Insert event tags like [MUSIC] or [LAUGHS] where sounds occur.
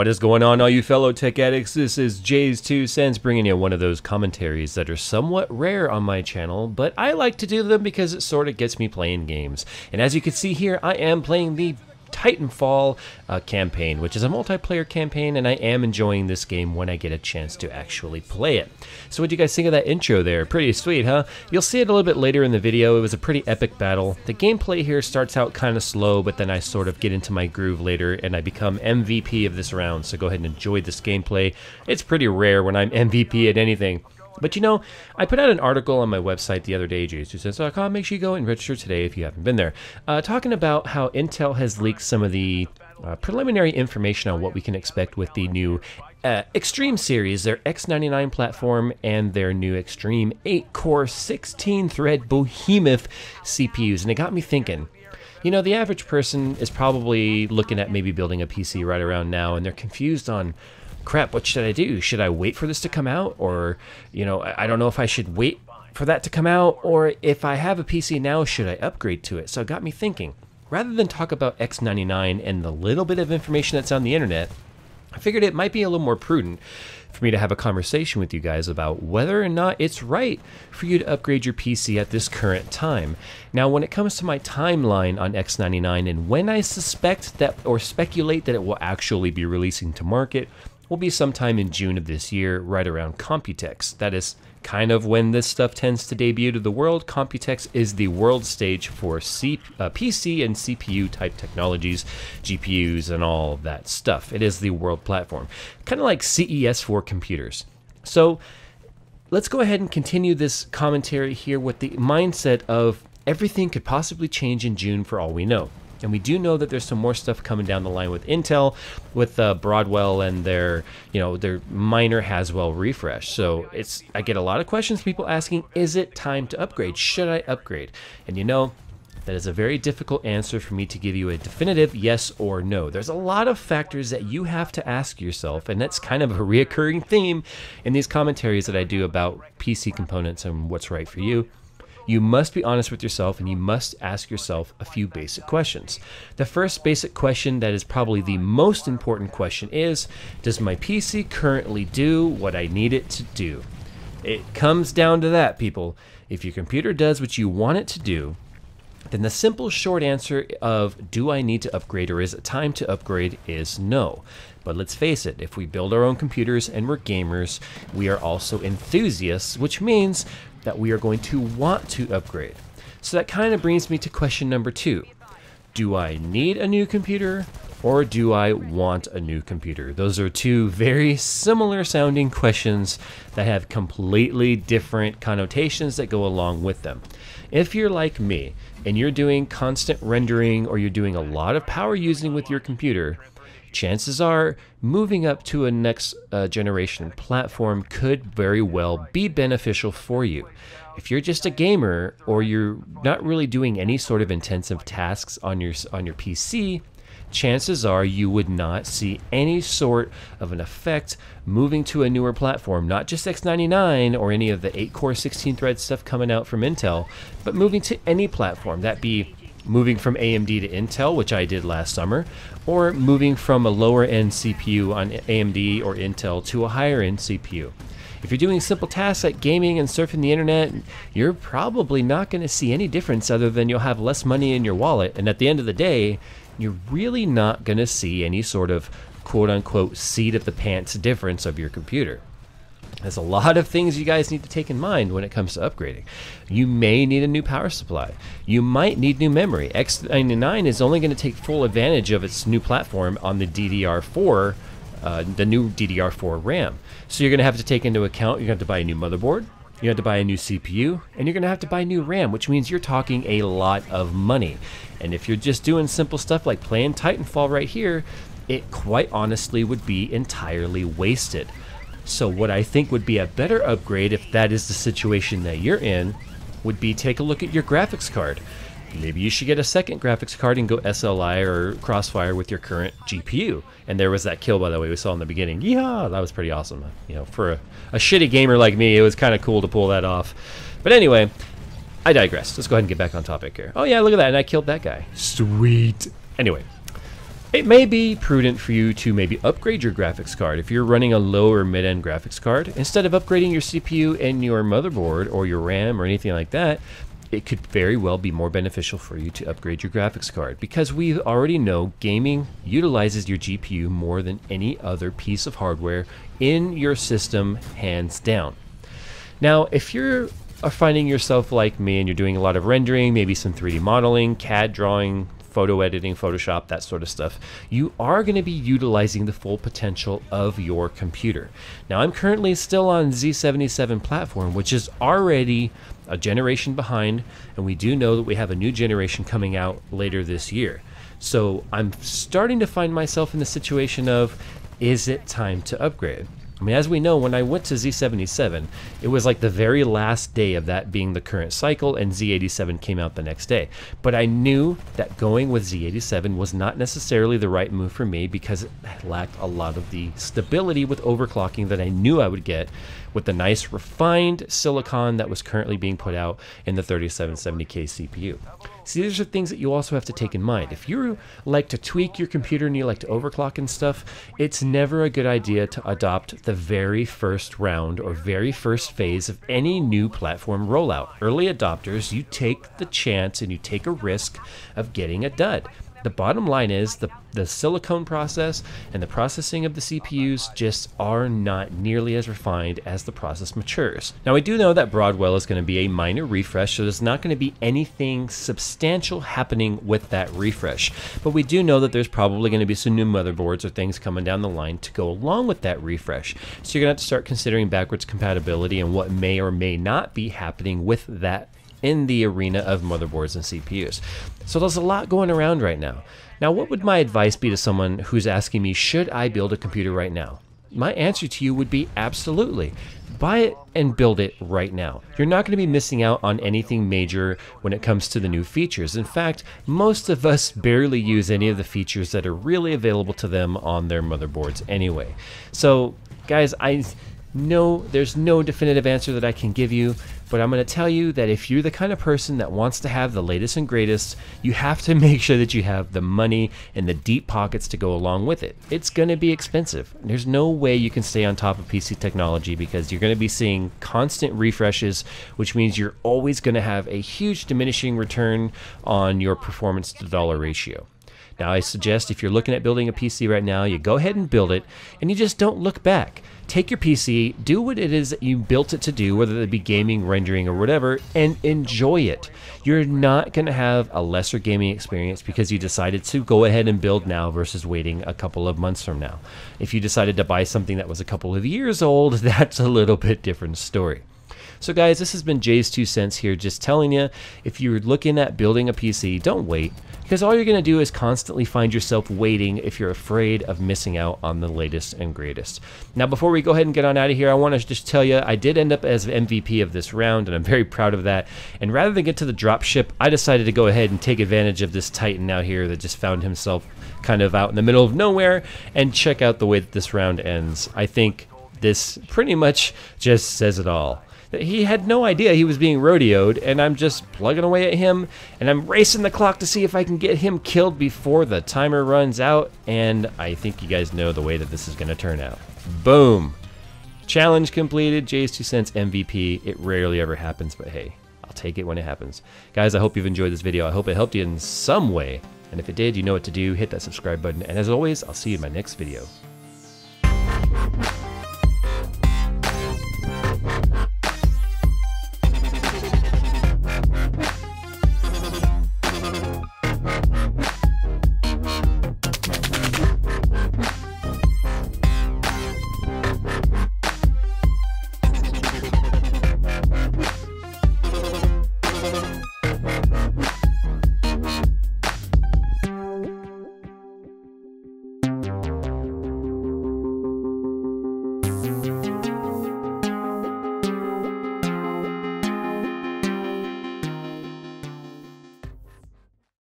What is going on, all you fellow tech addicts? This is Jay's Two Cents bringing you one of those commentaries that are somewhat rare on my channel, but I like to do them because it sort of gets me playing games. And as you can see here, I am playing the Titanfall uh, campaign, which is a multiplayer campaign, and I am enjoying this game when I get a chance to actually play it. So, what do you guys think of that intro there? Pretty sweet, huh? You'll see it a little bit later in the video. It was a pretty epic battle. The gameplay here starts out kind of slow, but then I sort of get into my groove later, and I become MVP of this round. So, go ahead and enjoy this gameplay. It's pretty rare when I'm MVP at anything. But you know, I put out an article on my website the other day, jayztwocents.com. Make sure you go and register today if you haven't been there. Uh, talking about how Intel has leaked some of the uh, preliminary information on what we can expect with the new uh, Extreme series, their X99 platform, and their new Extreme 8 core 16 thread behemoth CPUs. And it got me thinking. You know, the average person is probably looking at maybe building a PC right around now, and they're confused on crap, what should I do? Should I wait for this to come out? Or, you know, I don't know if I should wait for that to come out, or if I have a PC now, should I upgrade to it? So it got me thinking. Rather than talk about X99 and the little bit of information that's on the internet, I figured it might be a little more prudent for me to have a conversation with you guys about whether or not it's right for you to upgrade your PC at this current time. Now, when it comes to my timeline on X99 and when I suspect that or speculate that it will actually be releasing to market, will be sometime in June of this year, right around Computex. That is kind of when this stuff tends to debut to the world. Computex is the world stage for C- uh, PC and CPU type technologies, GPUs, and all that stuff. It is the world platform, kind of like CES for computers. So let's go ahead and continue this commentary here with the mindset of everything could possibly change in June for all we know. And we do know that there's some more stuff coming down the line with Intel, with uh, Broadwell and their, you know, their minor Haswell refresh. So it's I get a lot of questions, people asking, is it time to upgrade? Should I upgrade? And you know, that is a very difficult answer for me to give you a definitive yes or no. There's a lot of factors that you have to ask yourself, and that's kind of a reoccurring theme in these commentaries that I do about PC components and what's right for you you must be honest with yourself and you must ask yourself a few basic questions. The first basic question, that is probably the most important question, is Does my PC currently do what I need it to do? It comes down to that, people. If your computer does what you want it to do, then the simple short answer of do I need to upgrade or is it time to upgrade is no. But let's face it, if we build our own computers and we're gamers, we are also enthusiasts, which means that we are going to want to upgrade. So that kind of brings me to question number two. Do I need a new computer or do I want a new computer? Those are two very similar sounding questions that have completely different connotations that go along with them. If you're like me and you're doing constant rendering or you're doing a lot of power using with your computer, chances are moving up to a next uh, generation platform could very well be beneficial for you. If you're just a gamer or you're not really doing any sort of intensive tasks on your on your PC, chances are you would not see any sort of an effect moving to a newer platform, not just X99 or any of the 8 core 16 thread stuff coming out from Intel, but moving to any platform, that be moving from AMD to Intel, which I did last summer, or moving from a lower end CPU on AMD or Intel to a higher end CPU. If you're doing simple tasks like gaming and surfing the internet, you're probably not going to see any difference other than you'll have less money in your wallet. And at the end of the day, you're really not going to see any sort of quote unquote seat of the pants difference of your computer. There's a lot of things you guys need to take in mind when it comes to upgrading. You may need a new power supply. You might need new memory. X99 is only going to take full advantage of its new platform on the DDR4, uh, the new DDR4 RAM. So you're going to have to take into account, you're going to have to buy a new motherboard, you have to buy a new CPU, and you're going to have to buy new RAM, which means you're talking a lot of money. And if you're just doing simple stuff like playing Titanfall right here, it quite honestly would be entirely wasted. So what I think would be a better upgrade if that is the situation that you're in would be take a look at your graphics card. Maybe you should get a second graphics card and go SLI or Crossfire with your current GPU. And there was that kill, by the way, we saw in the beginning. Yeah, that was pretty awesome. You know, for a, a shitty gamer like me, it was kind of cool to pull that off. But anyway, I digress. Let's go ahead and get back on topic here. Oh yeah, look at that, and I killed that guy. Sweet. Anyway, It may be prudent for you to maybe upgrade your graphics card. If you're running a low or mid-end graphics card, instead of upgrading your CPU and your motherboard or your RAM or anything like that, it could very well be more beneficial for you to upgrade your graphics card because we already know gaming utilizes your GPU more than any other piece of hardware in your system, hands down. Now, if you're finding yourself like me and you're doing a lot of rendering, maybe some 3D modeling, CAD drawing, photo editing, Photoshop, that sort of stuff, you are going to be utilizing the full potential of your computer. Now, I'm currently still on Z77 platform, which is already a generation behind, and we do know that we have a new generation coming out later this year. So I'm starting to find myself in the situation of, is it time to upgrade? I mean, as we know, when I went to Z77, it was like the very last day of that being the current cycle, and Z87 came out the next day. But I knew that going with Z87 was not necessarily the right move for me because it lacked a lot of the stability with overclocking that I knew I would get with the nice refined silicon that was currently being put out in the 3770K CPU. See, these are things that you also have to take in mind. If you like to tweak your computer and you like to overclock and stuff, it's never a good idea to adopt the very first round or very first phase of any new platform rollout. Early adopters, you take the chance and you take a risk of getting a dud the bottom line is the, the silicone process and the processing of the CPUs just are not nearly as refined as the process matures. Now, we do know that Broadwell is going to be a minor refresh, so there's not going to be anything substantial happening with that refresh. But we do know that there's probably going to be some new motherboards or things coming down the line to go along with that refresh. So you're going to have to start considering backwards compatibility and what may or may not be happening with that in the arena of motherboards and CPUs. So there's a lot going around right now. Now, what would my advice be to someone who's asking me, should I build a computer right now? My answer to you would be absolutely. Buy it and build it right now. You're not going to be missing out on anything major when it comes to the new features. In fact, most of us [LAUGHS] barely use any of the features that are really available to them on their motherboards anyway. So, guys, I no, there's no definitive answer that I can give you, but I'm going to tell you that if you're the kind of person that wants to have the latest and greatest, you have to [LAUGHS] make sure that you have the money and the deep pockets to go along with it. It's going to be expensive. There's no way you can stay on top of PC technology because you're going to be seeing constant refreshes, which means you're always going to have a huge diminishing return on your performance to dollar ratio. Now, I suggest if you're looking at building a PC right now, you go ahead and build it and you just don't look back. Take your PC, do what it is that you built it to do, whether it be gaming, rendering, or whatever, and enjoy it. You're not going to have a lesser gaming experience because you decided to go ahead and build now versus waiting a couple of months from now. If you decided to buy something that was a couple of years old, [LAUGHS] that's a little bit different story. So guys, this has been Jay's Two Cents here, just telling you, if you're looking at building a PC, don't wait, because all you're going to do is constantly find yourself waiting if you're afraid of missing out on the latest and greatest. Now, before we go ahead and get on out of here, I want to just tell you, I did end up as MVP of this round, and I'm very proud of that. And rather than get to the dropship, I decided to go ahead and take advantage of this Titan out here that just found himself kind of out in the middle of nowhere and check out the way that this round ends. I think this pretty much just says it all. He had no idea he was being rodeoed, and I'm just plugging away at him, and I'm racing the clock to see if I can get him killed before the timer runs out, and I think you guys know the way that this is going to turn out. Boom! Challenge completed, Jay's 2 cents MVP. It rarely ever happens, but hey, I'll take it when it happens. Guys, I hope you've enjoyed this video. I hope it helped you in some way. And if it did, you know what to do. Hit that subscribe button. And as always, I'll see you in my next video.